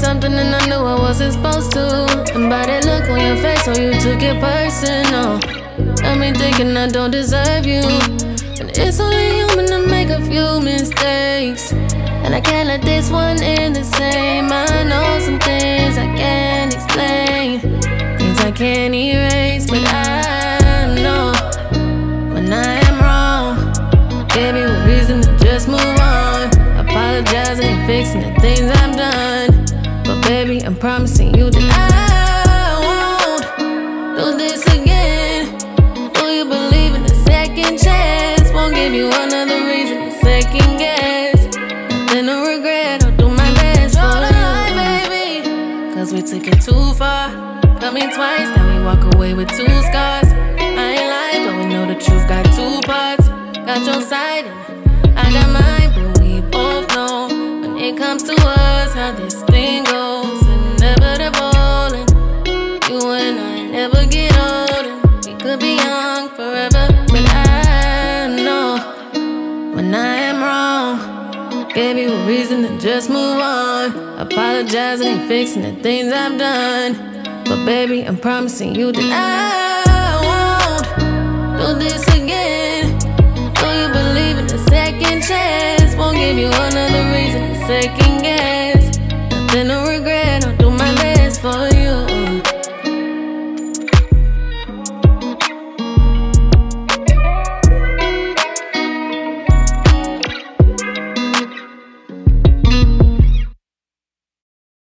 something and I knew I wasn't supposed to. And by that look on your face, oh, you took it personal. Got me thinking I don't deserve you. And it's only human to make a few mistakes. And I can't let this one end the same. I know some things I can't explain, things I can't erase, but I know when I am wrong. Gave me a reason to just move on. Apologizing and fixing the things I've promising you that I won't do this again. Do you believe in a second chance? Won't give you another reason to second guess. Nothing to regret, I'll do my best for line, baby. Cause we took it too far. Cut me twice, then we walk away with two scars. I ain't lying, but we know the truth got two parts. Got your side, and I got mine, Never get old, and we could be young forever. But I know when I am wrong. Gave you a reason to just move on. Apologizing and fixing the things I've done. But baby, I'm promising you that I won't do this again. Do you believe in a second chance? Won't give you another reason to second guess.